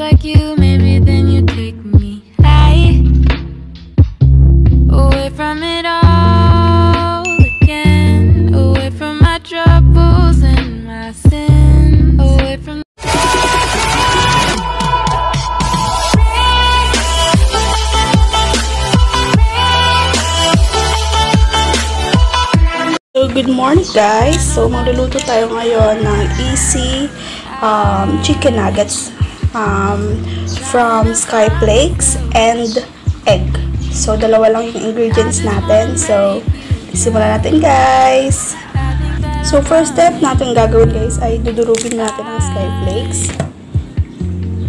like you made then you take me high Away from it all again Away from my troubles and my sins Away from So good morning guys! So magluluto tayo ngayon ng easy um, chicken nuggets um, from Sky Flakes and egg. So, dalawa lang yung ingredients natin. So, simulan natin guys. So, first step natin gagawin guys ay dudurugin natin ang Sky Flakes.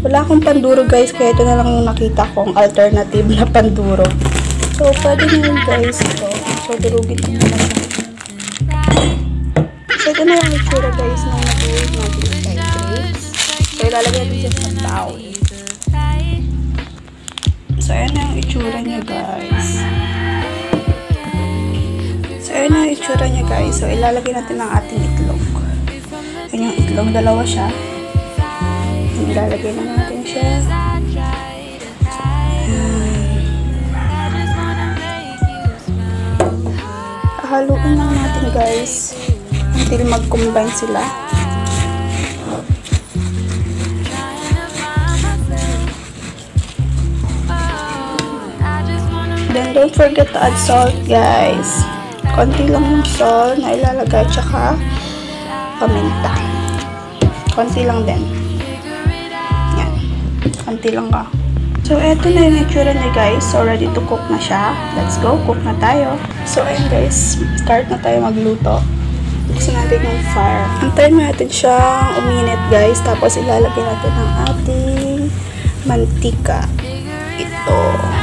Wala akong panduro guys, kaya ito na lang yung nakita kong alternative na panduro. So, pwede nyo yun guys ito. So, durugin ko muna siya. So, ito na yung itsura guys ng natin sa grapes. So, ilalagay natin siya sa bowl. So, ayan na yung itsura niya guys. So, ayan na yung itsura niya guys. So, ilalagay natin ang ating itlog. Ayan yung itlog. Dalawa siya. Ilalagay na natin siya. Haluin lang natin guys until mag-combine sila. Then don't forget to add salt guys. Konti lang yung salt na ilalagay tsaka paminta. Konti lang din. Yan. Konti lang ka. So, eto na yung itsura niya guys. So, ready to cook na siya. Let's go. Cook na tayo. So, ayun guys. Start na tayo magluto. Buksan natin yung fire. Antayin natin siyang uminit guys. Tapos, ilalagay natin ang ating mantika. Ito.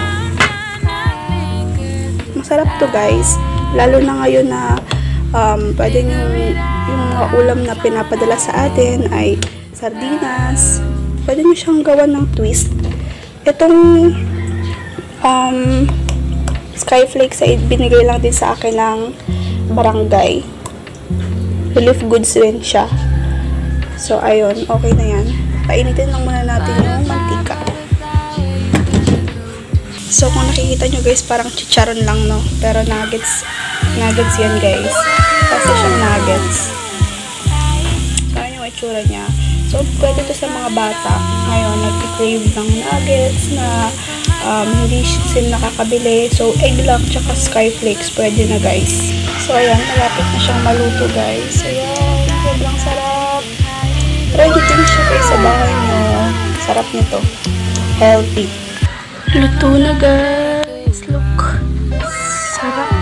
Masarap to guys. Lalo na ngayon na um, pwede yung, yung mga ulam na pinapadala sa atin ay sardinas. Pwede nyo siyang gawan ng twist itong um, Skyflakes ay binigay lang din sa akin ng barangay. Relief goods rin siya. So, ayun. Okay na yan. Painitin lang muna natin yung So, kung nakikita nyo guys, parang chicharon lang, no? Pero nuggets, nuggets yan guys. Kasi siyang nuggets. So, ayun yung itsura niya. So, pwede to sa mga bata. Ngayon, nag-crave ng nuggets na um, hindi sila nakakabili. So, egg lang tsaka skyflakes. Pwede na, guys. So, ayan. Malapit na siyang maluto, guys. Ayan. Sobrang sarap. Nyo din siya, guys, sa bahay nyo. Sarap nito. Healthy. Luto na guys. Look. Sarap.